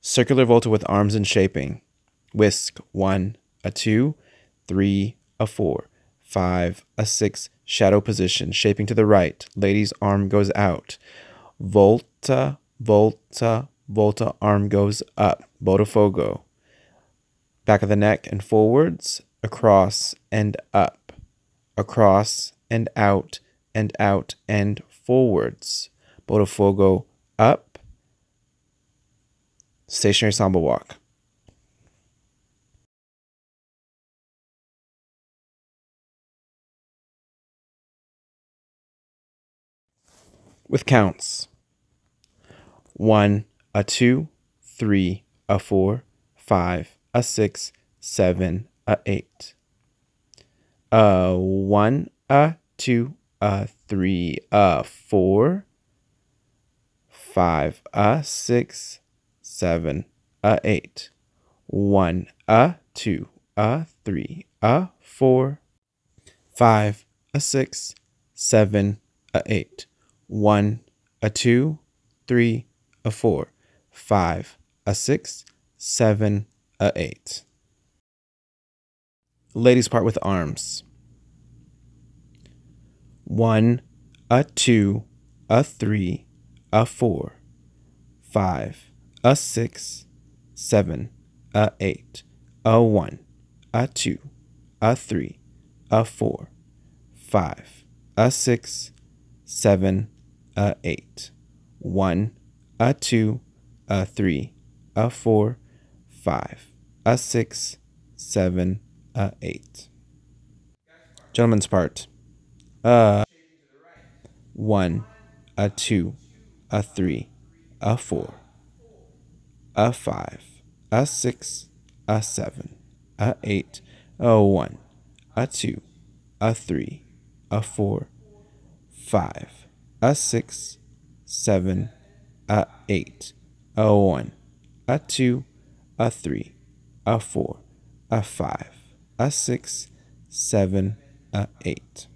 Circular volta with arms and shaping. Whisk, one, a two, three, a four, five, a six, shadow position, shaping to the right. Lady's arm goes out. Volta, volta, volta, arm goes up. Botafogo. Back of the neck and forwards, across and up. Across and out and out and forwards. Botafogo up. Stationary samba walk. With counts. One, a two, three, a four, five, a six, seven, a eight. A one, a two, a three, a four, five, a six, seven, a eight. One, a two, a three, a four, five, a six, seven, a eight. One, a two, three, a four, five, a six, seven, a eight. Ladies part with arms. One, a two, a three, a four, five, a six, seven, a eight, a one, a two, a three, a four, five, a six, seven, a eight, one, a two, a three, a four, five, a six, seven, a eight. Gentleman's part. A one, a two, a three, a four, a five, a six, a seven, a eight, a one, a two, a three, a four, five, a six, seven, a eight, a one, a two, a three, a four, a five, a six, seven, a eight.